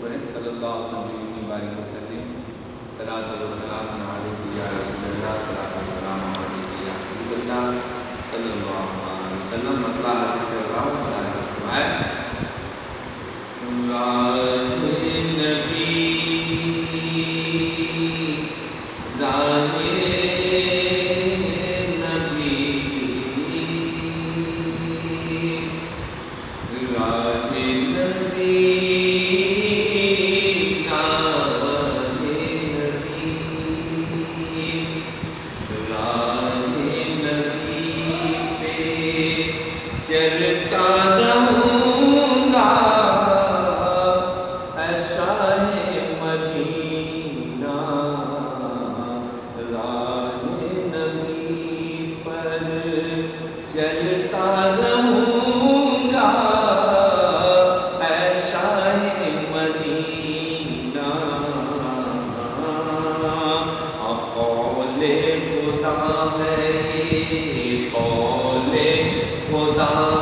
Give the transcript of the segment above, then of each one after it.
کریں صلی اللہ علیہ وآلہ وسلم صلاۃ وسلام علیہ یا رسول اللہ صلاۃ وسلام علیہ یا صلی اللہ علیہ وسلم. مطلع حضرت اللہ علیہ فرمائے اللہ نبی خدا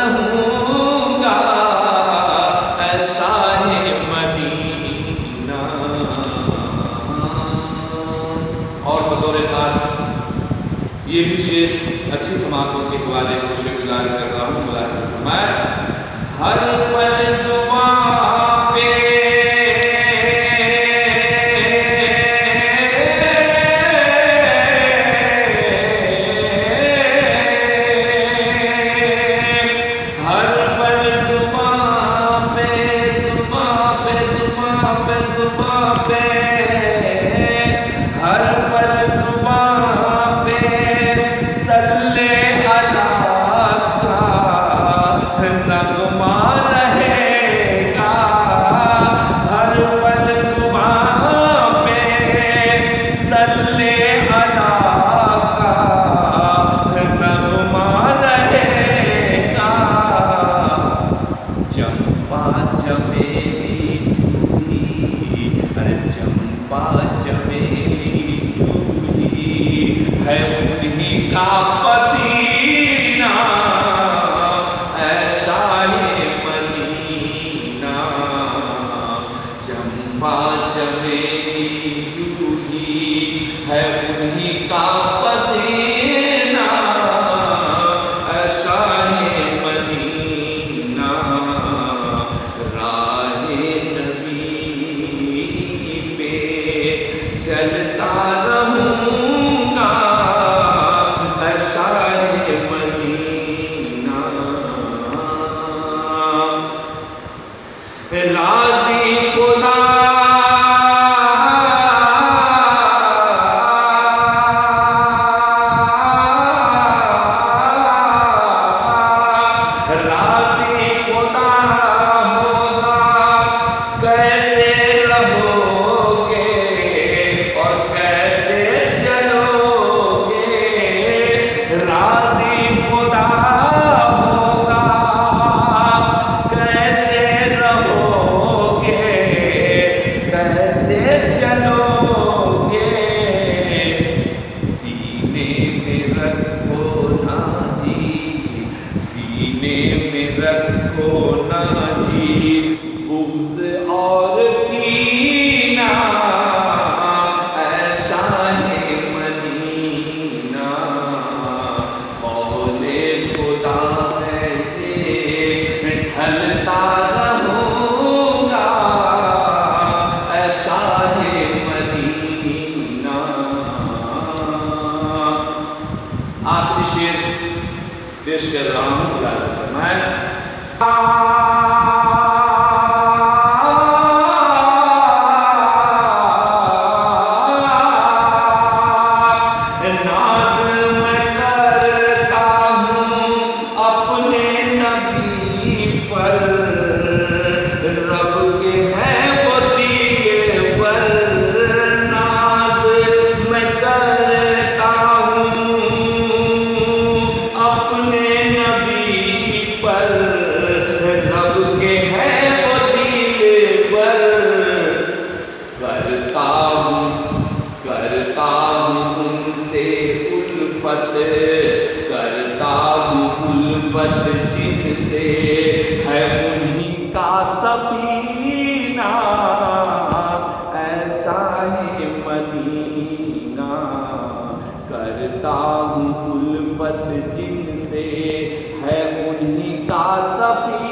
اور بطور خاص یہ بھی شعر اچھی سماعتوں کے حوالے کو شعر گزار کر رہا ہوں، ملاحظہ فرمایا ہر پل And آخری شیر پیش کر رہا ہوں ملاحظہ فرمائے الفت جن سے ہے انہی کا سفینہ۔ ایسا ہے مدینہ، کرتا ہوں الفت جن سے ہے انہی کا سفینہ۔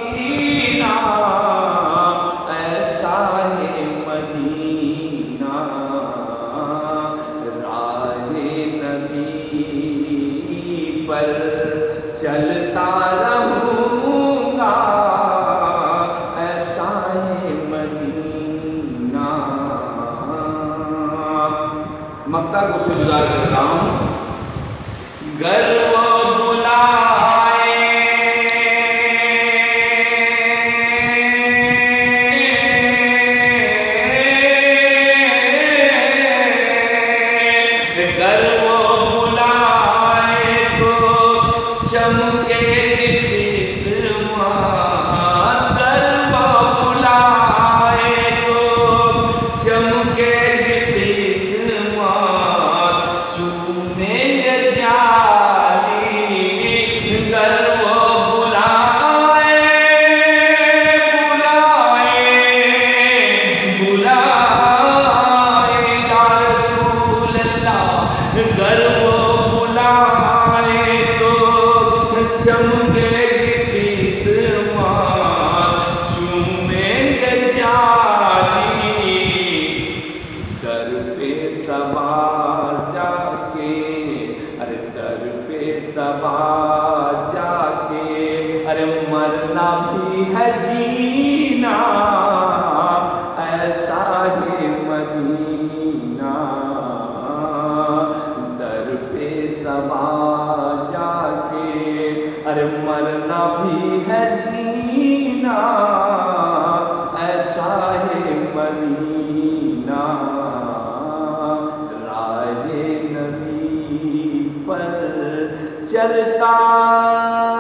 کا گزار کر رہا ہوں۔ گر سبا جا کے ارے در پہ سبا جا کے ارے مرنا بھی ہے جینا ایسا ہے مدینہ، در پہ سبا جا کے ارے مرنا بھی ہے جینا۔ چلتا